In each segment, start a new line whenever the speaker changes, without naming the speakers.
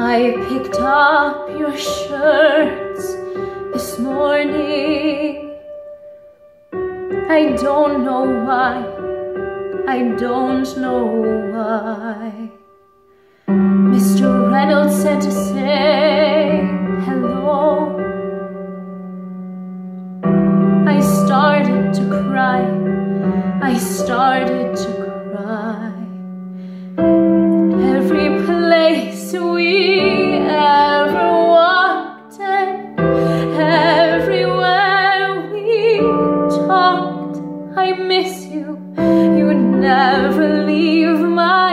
I picked up your shirts this morning. I don't know why. I don't know why. Mr. Reynolds said to miss you. You would never leave my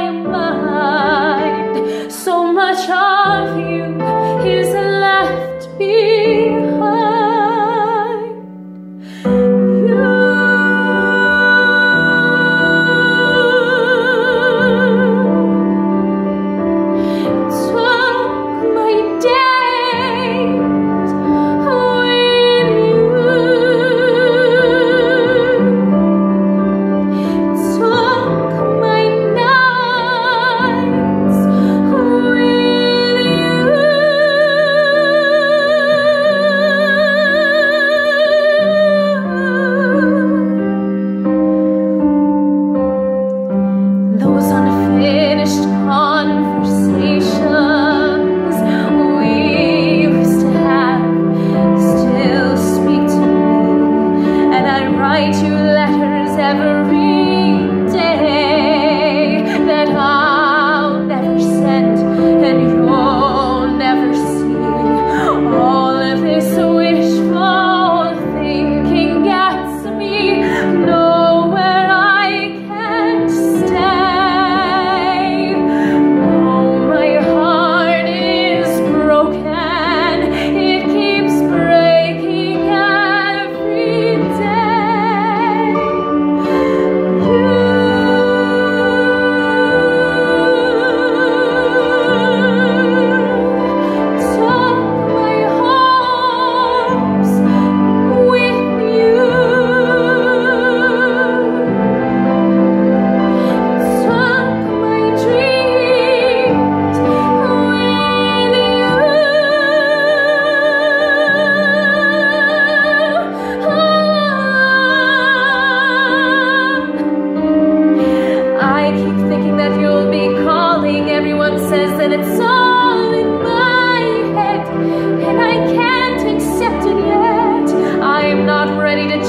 I write you letters every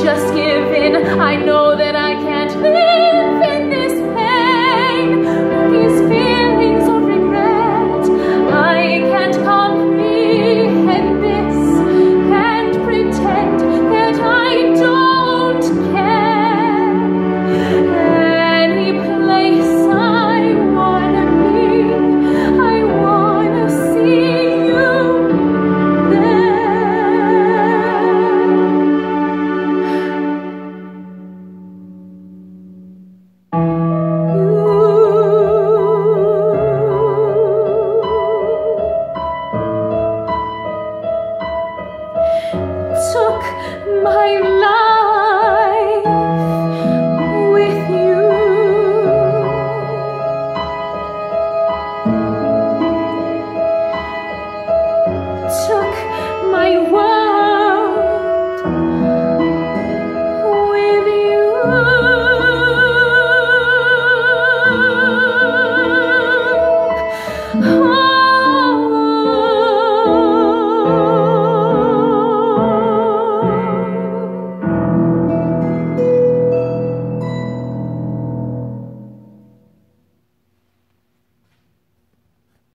just give in. I know my life.